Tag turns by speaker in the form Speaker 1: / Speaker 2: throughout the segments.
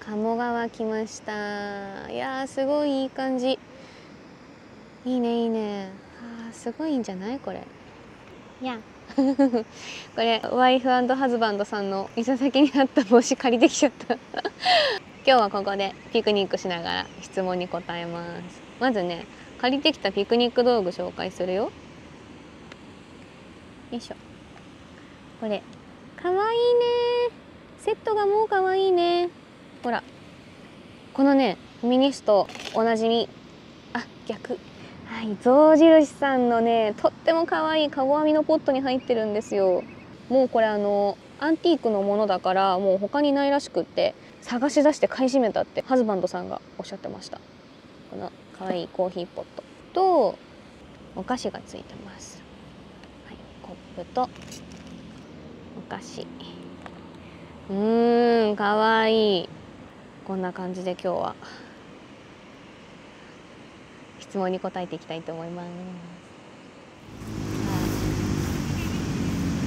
Speaker 1: 鴨川来ました。いやーすごいいい感じ。いいねいいね。あーすごいんじゃないこれ。いや これワイフハズバンドさんの店先にあった帽子借りてきちゃった。今日はここでピクニックしながら質問に答えます。まずね借りてきたピクニック道具紹介するよ。よいしょ。これかわいいね。セットがもうかわいいねほら。このねミニストおなじみ。あ逆。はい象印さんのねとっても可愛いカゴ編みのポットに入ってるんですよ。もうこれあのアンティークのものだからもう他にないらしくって探し出して買い占めたってハズバンドさんがおっしゃってました。この可愛いコーヒーポット。とお菓子がついてます、はい、コップとお菓子。うーんかわいい。こんな感じで今日は質問に答えてい。きたい。と思い。ます。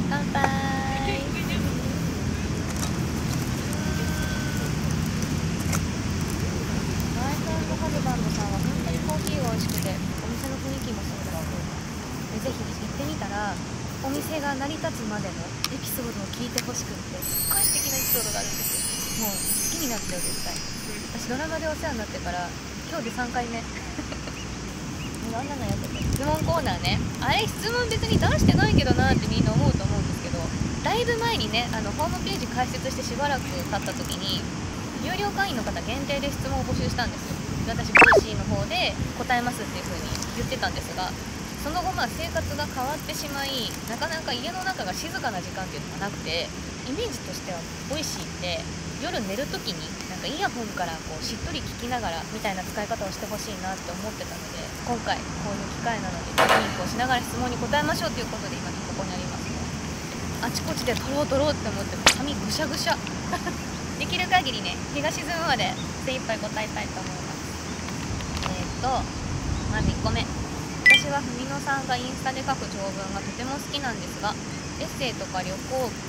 Speaker 1: 乾杯。ワイフハズバンドさんは本当にコーヒーが美味しくてお店の雰囲気もそうだしでぜひ行ってみたらお店が成り立つまでのエピソードを聞い。てほしくってすっごい。素敵なエピソードがあるんですよもう好きになっちゃう絶対。私ドラマでお世話になってから今日で3回目。いろんなのやってて質問コーナーね。あれ質問別に出してないけどなってみんな思うと思うんですけどだいぶ前にねあのホームページ開設してしばらく経った時に有料会員の方限定で質問を募集したんですよ。で私 Voicy の方で答えますっていう風に言ってたんですがその後まあ生活が変わってしまいなかなか家の中が静かな時間っていうのがなくてイメージとしては Voicy って夜寝る時になんかイヤホンからこうしっとり聞きながらみたいな使い方をしてほしいなって思ってたので今回こういう機会なのでピクニックをしながら質問に答えましょうということで今ここにありますねあちこちで取ろう取ろうって思っても髪ぐしゃぐしゃ。できる限りね日が沈むまで精一杯答えたいと思います。えー、とまず1個目。私は文野さんがインスタで書く長文がとても好きなんですがエッセイとか旅行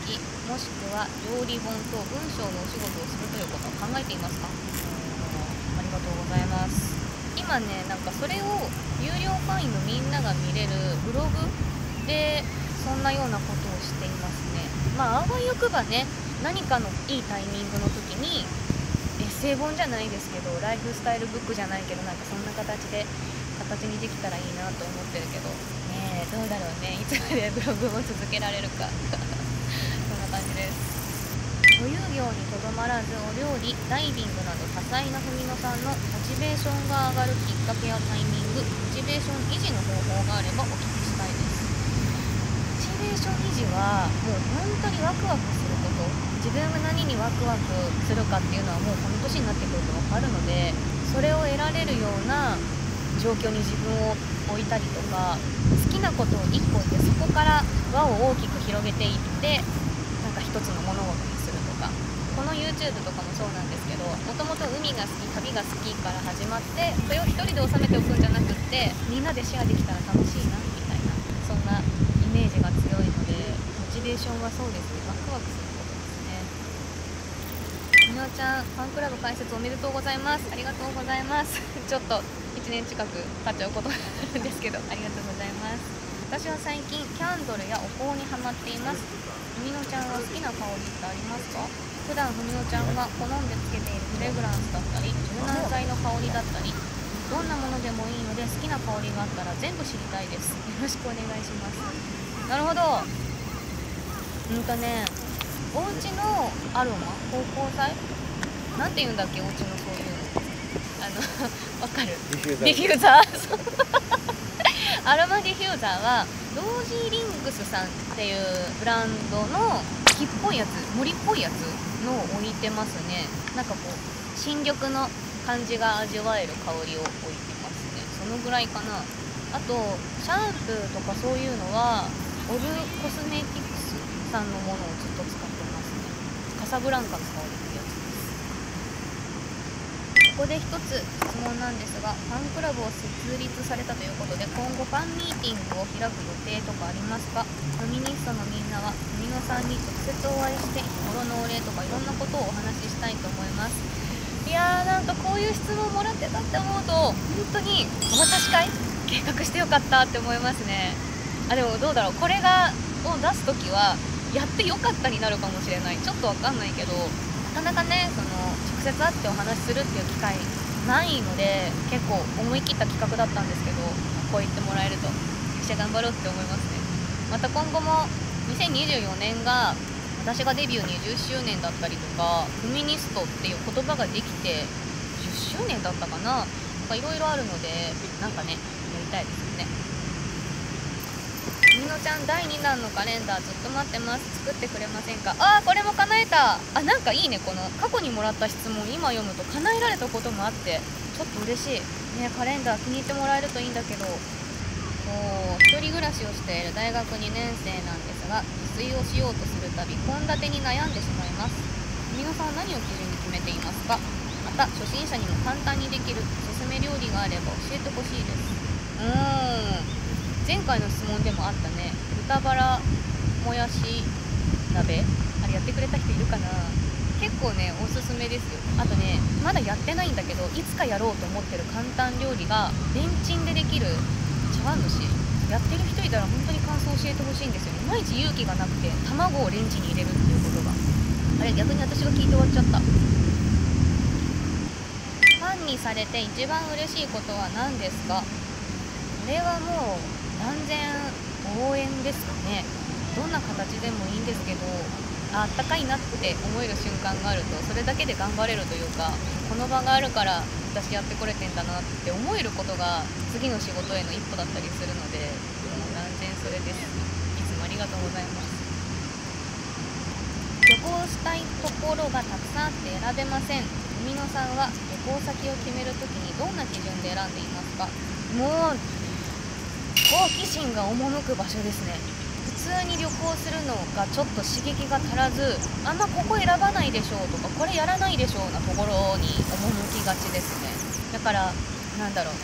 Speaker 1: 記もしくは料理本と文章のお仕事をするということを考えていますか？ありがとうございます。今ねなんかそれを有料会員のみんなが見れるブログでそんなようなことをしていますね。まああわよくばね何かのいいタイミングの時にエッセイ本じゃないですけどライフスタイルブックじゃないけどなんかそんな形で形にできたらいいなと思ってるけどどうだろうね。いつまでブログを続けられるか。そんな感じです。保有業にとどまらずお料理ダイビングなど多彩な文野さんのモチベーションが上がるきっかけやタイミングモチベーション維持の方法があればお聞きしたいです。モチベーション維持はもう本当にワクワクすること。自分が何にワクワクするかっていうのはもうこの年になってくると分かるのでそれを得られるような状況に自分を置いたりとか好きなことを1個置いてそこから輪を大きく広げていってなんか一つの物事にするとか。この YouTube とかもそうなんですけどもともと海が好き旅が好きから始まってそれを1人で収めておくんじゃなくってみんなでシェアできたら楽しいなみたいなそんなイメージが強いのでモチベーションはそうですね。ワクワクすることですね。みのちゃんファンクラブ開設おめでとうございます。ありがとうございます。ちょっと1年近く経っちゃうことなんですけど。ありがとうございます。私は最近キャンドルやお香にハマっています。ふみのちゃんは好きな香りってありますか？普段ふみのちゃんが好んでつけているフレグランスだったり柔軟剤の香りだったりどんなものでもいいので好きな香りがあったら全部知りたいです。よろしくお願いします。なるほど。うんとねお家のアロマ芳香剤？なんて言うんだっけお家のあのわかる。ディフューザー。アロマディフューザーは Rosy Rings さんっていうブランドの木っぽいやつ森っぽいやつのを置いてますね。なんかこう新緑の感じが味わえる香りを置いてますね。そのぐらいかな。ああとシャンプーとかそういうのはオルコスメティクスさんのものをずっと使ってますね。カサブランカの香りここで一つ質問なんですがファンクラブを設立されたということで今後ファンミーティングを開く予定とかありますか？フェミニストのみんなは文野さんに直接お会いして日頃のお礼とかいろんなことをお話ししたいと思います。いやーなんかこういう質問もらってたって思うと本当にお渡し会？計画してよかったって思いますね。あでもどうだろう。これがを出す時はやってよかったになるかもしれない。ちょっとわかんないけどなかなかねその接会ってお話しするっていう機会ないので結構思い切った企画だったんですけどこう言ってもらえるとめっちゃ頑張ろうって思いますね。また今後も2024年が私がデビュー20周年だったりとかフミニストっていう言葉ができて10周年だったかな？いろいろあるのでなんかねやりたいですよね。のちゃん第2弾のカレンダーずっと待ってます。作ってくれませんか？あーこれも叶えた。あなんかいいねこの。過去にもらった質問今読むと叶えられたこともあって。ちょっと嬉しい。ねカレンダー気に入ってもらえるといいんだけど。もう一人暮らしをしている大学2年生なんですが自炊をしようとするたび献立に悩んでしまいます。皆さんは何を基準に決めていますか？また初心者にも簡単にできるおすすめ料理があれば教えてほしいです。うーん。前回の質問でもあったね。豚バラもやし鍋。あれやってくれた人いるかな。結構ねおすすめですよ。あとねまだやってないんだけどいつかやろうと思ってる簡単料理がレンチンでできる茶碗蒸し。やってる人いたら本当に感想教えてほしいんですよいまいち勇気がなくて卵をレンチに入れるっていうことが。あれ逆に私が聞いて終わっちゃった。ファンにされて一番嬉しいことは何ですか？これはもう断然応援ですかね。どんな形でもいいんですけどあったかいなって思える瞬間があるとそれだけで頑張れるというかこの場があるから私やってこれてんだなって思えることが次の仕事への一歩だったりするのでもう断然それです。いつもありがとうございます。旅行したいところがたくさんあって選べません。海野さんは旅行先を決めるときにどんな基準で選んでいますか？もう好奇心が赴く場所ですね。普通に旅行するのがちょっと刺激が足らずあんまここ選ばないでしょうとかこれやらないでしょうなところに赴きがちですね。だからなんだろう。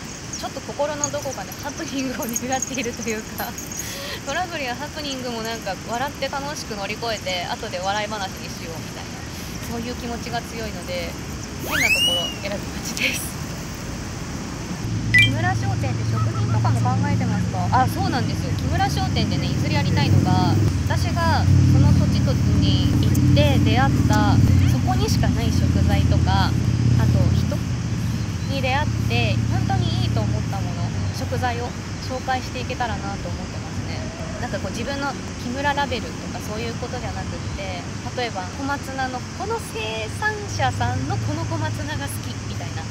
Speaker 1: ちょっと心のどこかでハプニングを願っているというか トラブルやハプニングもなんか笑って楽しく乗り越えて後で笑い話にしようみたいなそういう気持ちが強いので変なところ選びがちです。木村商店で食品とかも考えてますか？あそうなんですよ。木村商店でねいずれやりたいのが私がその土地土地に行って出会ったそこにしかない食材とかあと人に出会って本当にいいと思ったもの食材を紹介していけたらなと思ってますね。なんかこう自分の木村ラベルとかそういうことじゃなくって例えば小松菜のこの生産者さんのこの小松菜が好きみたいな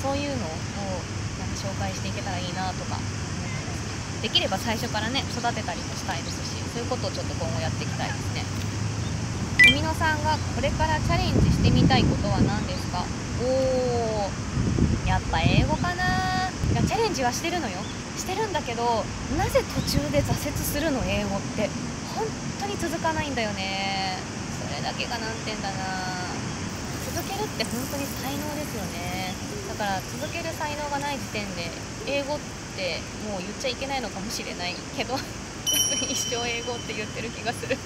Speaker 1: そういうのを紹介していけたらいいなとか。できれば最初からね育てたりもしたいですしそういうことをちょっと今後やっていきたいですね。富野さんがこれからチャレンジしてみたいことは何ですか？おーやっぱ英語かな。いやチャレンジはしてるのよ。してるんだけどなぜ途中で挫折するの？英語って。本当に続かないんだよね。それだけが難点だな。続けるって本当に才能ですよね。だから続ける才能がない時点で英語ってもう言っちゃいけないのかもしれないけど 一生英語って言ってる気がする。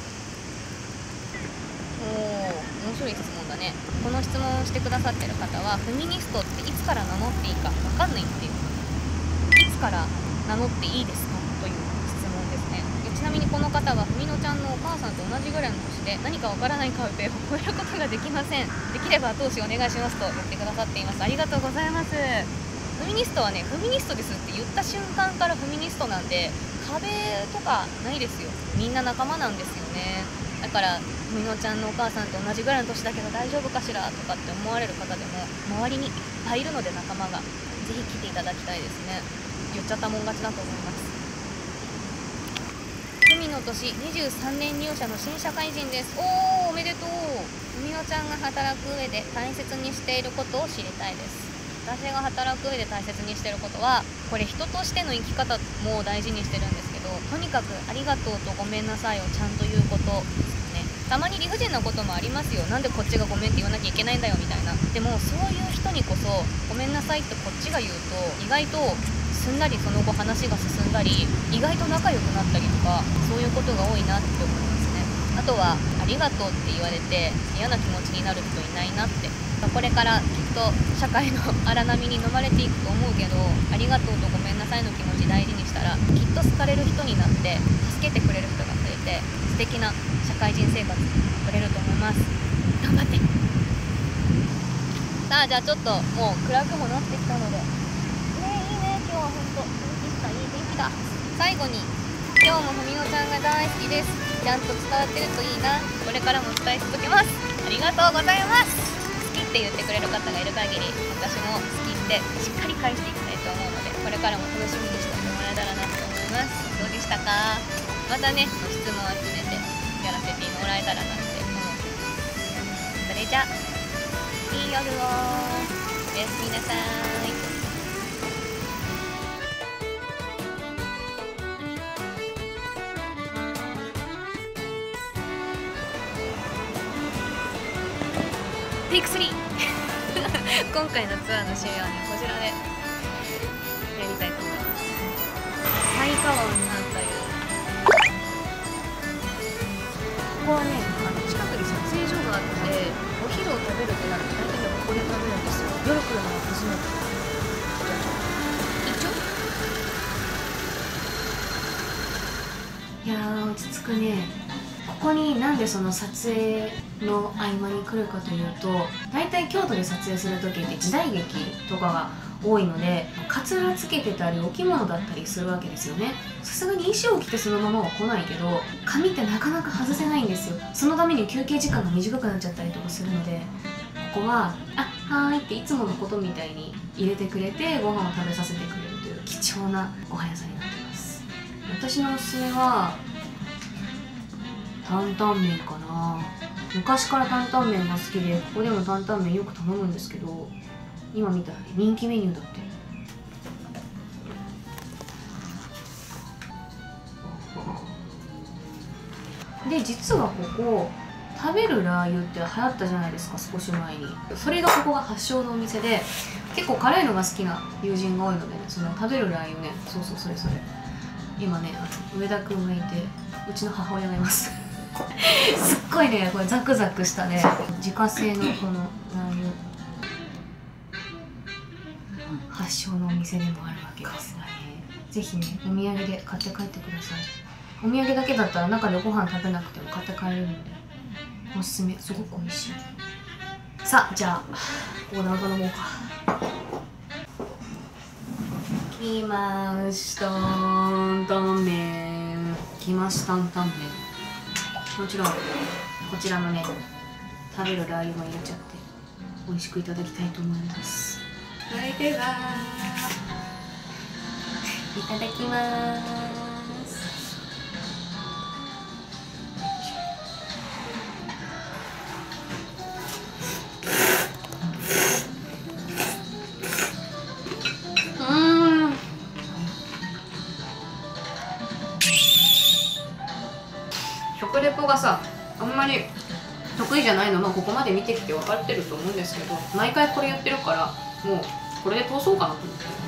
Speaker 1: おお面白い質問だね。この質問をしてくださってる方はフェミニストっていつから名乗っていいか分かんないっていう。いつから名乗っていいですかという質問ですねちなみにこの方はふみのちゃんのお母さんと同じぐらいの年で何かわからないカウペを超えることができません。できれば後押しお願いしますと言ってくださっています。ありがとうございます。フミニストはねフミニストですって言った瞬間からフミニストなんで壁とかないですよ。みんな仲間なんですよね。だからふみのちゃんのお母さんと同じぐらいの年だけど大丈夫かしらとかって思われる方でも周りにいっぱいいるので仲間が。ぜひ来ていただきたいですね。言っちゃったもん勝ちだと思います。海の年23年入社の新社会人です。おおおめでとう。海野ちゃんが働く上で大切にしていることを知りたいです。私が働く上で大切にしてることはこれ人としての生き方も大事にしてるんですけどとにかく「ありがとう」と「ごめんなさい」をちゃんと言うことですね。たまに理不尽なこともありますよ。なんでこっちがごめんって言わなきゃいけないんだよみたいな。でもそういう人にこそ「ごめんなさい」ってこっちが言うと意外とすんなりその後話が進んだり意外と仲良くなったりとかそういうことが多いなって思いますね。あとは「ありがとう」って言われて嫌な気持ちになる人いないなって。これからきっと社会の荒波に飲まれていくと思うけどありがとうとごめんなさいの気持ち大事にしたらきっと好かれる人になって助けてくれる人が増えて素敵な社会人生活送れると思います。頑張って。さあじゃあちょっともう暗くもなってきたので。ねいいね今日はいい天気だ最後に今日もふみおちゃんが大好きですちゃんと伝わってるといいなこれからも伝え続けますありがとうございます好きって言ってくれる方がいる限り私も好きってしっかり返していきたいと思うのでこれからも楽しみにしてもらえたらなと思いますどうでしたかまたねご質問を集めてやらせてもらえたらなって思ってますそれじゃあいい夜をおやすみなさいテイク3今回のツアーの終了にこちらでやりたいと思います西川湾さんというここはねあの近くに撮影所があってお昼を食べるってなると大体ここで食べるんですよ。夜来るのは初めて一応いや落ち着くね。ここになんでその撮影の合間に来るかというと大体京都で撮影する時って時代劇とかが多いのでカツラつけてたりお着物だったりするわけですよね。さすがに衣装を着てそのままは来ないけど髪ってなかなか外せないんですよ。そのために休憩時間が短くなっちゃったりとかするのでここは「あはーい」っていつものことみたいに入れてくれてご飯を食べさせてくれるという貴重なご飯屋さんになってます。私のおすすめは担々麺かな。昔から担々麺が好きでここでも担々麺よく頼むんですけど今見たら人気メニューだって。で実はここ食べるラー油って流行ったじゃないですか少し前に。それがここが発祥のお店で結構辛いのが好きな友人が多いので、ね、その食べるラー油ねそうそうそれそれ。今ね上田君がいてうちの母親がいます。すっごいねこれザクザクしたね。自家製のこのラー油発祥のお店でもあるわけですがね。ぜひねお土産で買って帰ってください。お土産だけだったら中でご飯食べなくても買って帰れるので。おすすめ。すごく美味しい。さあじゃあここで頼もうか。来ました。担々麺。来ました担々麺。もちろんこちらのね食べるラー油も入れちゃって美味しくいただきたいと思います。それでは。いただきますさあんまり得意じゃないのまあここまで見てきて分かってると思うんですけど毎回これやってるからもうこれで通そうかなと思って。